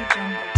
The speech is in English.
Audio Jungle.